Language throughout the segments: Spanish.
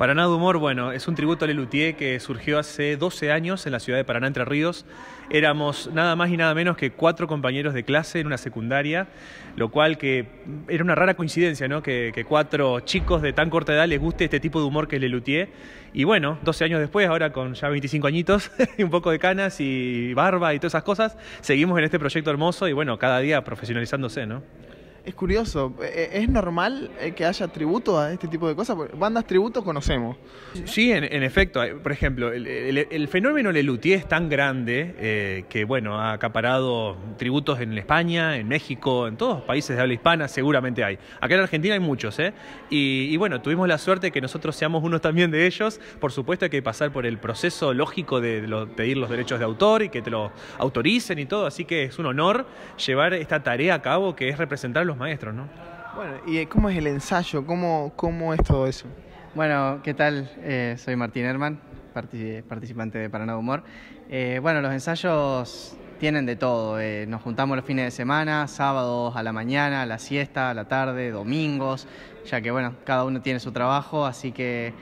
Paraná de Humor, bueno, es un tributo a Lelutier que surgió hace 12 años en la ciudad de Paraná, Entre Ríos. Éramos nada más y nada menos que cuatro compañeros de clase en una secundaria, lo cual que era una rara coincidencia, ¿no? Que, cuatro chicos de tan corta edad les guste este tipo de humor que es Lelutier. Y bueno, 12 años después, ahora con ya 25 añitos, y un poco de canas y barba y todas esas cosas, seguimos en este proyecto hermoso y bueno, cada día profesionalizándose, ¿no? Es curioso, eh, ¿es normal eh, que haya tributo a este tipo de cosas? Bandas tributo conocemos. Sí, en, efecto. Por ejemplo, el, el, el fenómeno Lelutier es tan grande eh, que, bueno, ha acaparado tributos en España, en México, en todos los países de habla hispana, seguramente hay. Acá en Argentina hay muchos, ¿eh? Y, bueno, tuvimos la suerte que nosotros seamos unos también de ellos. Por supuesto hay que pasar por el proceso lógico de, pedir los derechos de autor y que te lo autoricen y todo. Así que es un honor llevar esta tarea a cabo que es representar los maestros, ¿no? Bueno, ¿y cómo es el ensayo? ¿Cómo, cómo es todo eso? Bueno, ¿qué tal? Eh, soy Martín Herman, participante de Paraná Humor. Eh, bueno, los ensayos tienen de todo. Eh, nos juntamos los fines de semana, sábados a la mañana, a la siesta, a la tarde, domingos, ya que bueno, cada uno tiene su trabajo, así que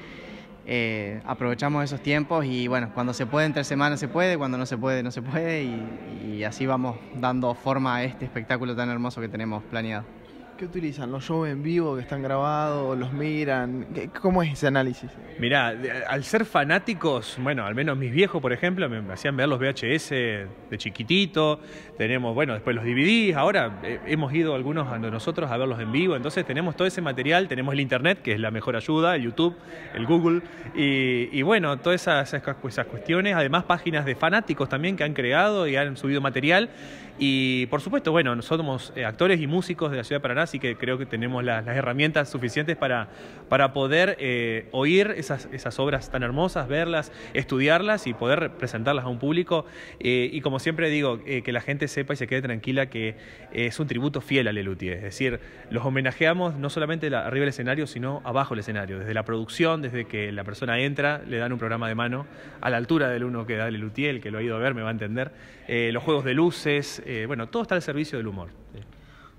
eh, aprovechamos esos tiempos y bueno, cuando se puede entre semanas se puede, cuando no se puede no se puede y, y así vamos dando forma a este espectáculo tan hermoso que tenemos planeado. ¿Qué utilizan? ¿Los shows en vivo que están grabados? ¿Los miran? ¿Cómo es ese análisis? Mirá, al ser fanáticos, bueno, al menos mis viejos, por ejemplo, me hacían ver los VHS de chiquitito. Tenemos, bueno, después los DVDs. Ahora eh, hemos ido algunos de nosotros a verlos en vivo. Entonces tenemos todo ese material. Tenemos el Internet, que es la mejor ayuda, el YouTube, el Google. Y, bueno, todas esas, esas cuestiones. Además, páginas de fanáticos también que han creado y han subido material. Y por supuesto, bueno, somos eh, actores y músicos de la ciudad de Paraná, así que creo que tenemos las, herramientas suficientes para, para poder eh, oír esas, esas, obras tan hermosas, verlas, estudiarlas y poder presentarlas a un público. Eh, y como siempre digo, eh, que la gente sepa y se quede tranquila que es un tributo fiel a Lelutier. Es decir, los homenajeamos no solamente arriba del escenario, sino abajo del escenario. Desde la producción, desde que la persona entra, le dan un programa de mano a la altura del uno que da Lelutier, el que lo ha ido a ver me va a entender. los juegos de luces, bueno, todo está al servicio del humor.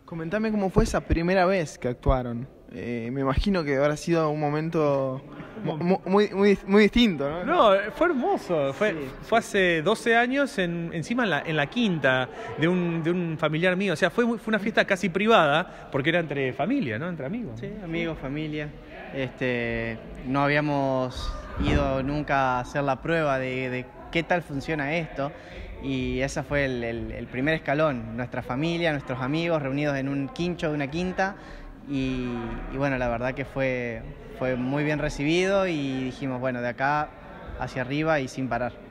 Comentame cómo fue esa primera vez que actuaron. Eh, me imagino que habrá sido un momento muy, muy, muy distinto, ¿no? No, fue hermoso. Fue, sí, fue hace 12 años, en, encima en la, en la quinta de un, de un, familiar mío. O sea, fue, fue una fiesta casi privada, porque era entre familia, ¿no? Entre amigos. Sí, amigos, familia. Este, no habíamos ido nunca a hacer la prueba de, de qué tal funciona esto y ese fue el, primer escalón, nuestra familia, nuestros amigos reunidos en un quincho de una quinta. Y, y, bueno, la verdad que fue, fue muy bien recibido y dijimos, bueno, de acá hacia arriba y sin parar.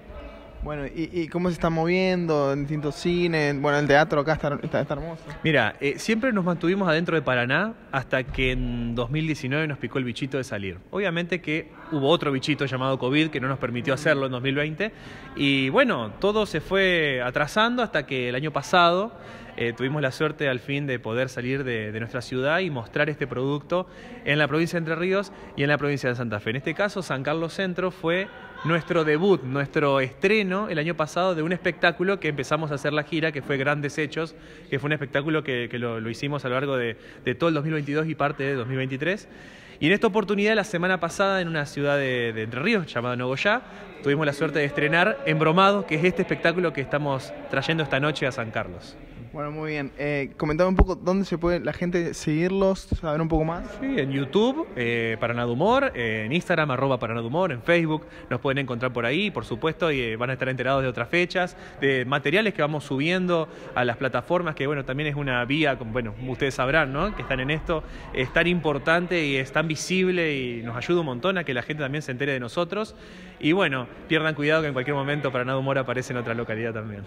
Bueno, ¿y, ¿y, cómo se está moviendo en distintos cines? Bueno, el teatro acá está, está, hermoso. Mira, eh, siempre nos mantuvimos adentro de Paraná hasta que en 2019 nos picó el bichito de salir. Obviamente que hubo otro bichito llamado COVID que no nos permitió hacerlo en 2020. Y bueno, todo se fue atrasando hasta que el año pasado eh, tuvimos la suerte al fin de poder salir de, de, nuestra ciudad y mostrar este producto en la provincia de Entre Ríos y en la provincia de Santa Fe. En este caso, San Carlos Centro fue nuestro debut, nuestro estreno el año pasado de un espectáculo que empezamos a hacer la gira, que fue Grandes Hechos, que fue un espectáculo que, lo, hicimos a lo largo de, de todo el 2022 y parte de 2023. Y en esta oportunidad, la semana pasada, en una ciudad de, de, Entre Ríos llamada Nogoyá, tuvimos la suerte de estrenar Embromado, que es este espectáculo que estamos trayendo esta noche a San Carlos. Bueno, muy bien. Eh, comentame un poco dónde se puede la gente seguirlos, saber un poco más. Sí, en YouTube, eh, Humor, eh, en Instagram, arroba Humor, en Facebook, nos pueden encontrar por ahí, por supuesto, y eh, van a estar enterados de otras fechas, de materiales que vamos subiendo a las plataformas, que bueno, también es una vía, bueno, ustedes sabrán, ¿no? Que están en esto, es tan importante y es tan visible y nos ayuda un montón a que la gente también se entere de nosotros. Y bueno, pierdan cuidado que en cualquier momento Humor aparece en otra localidad también.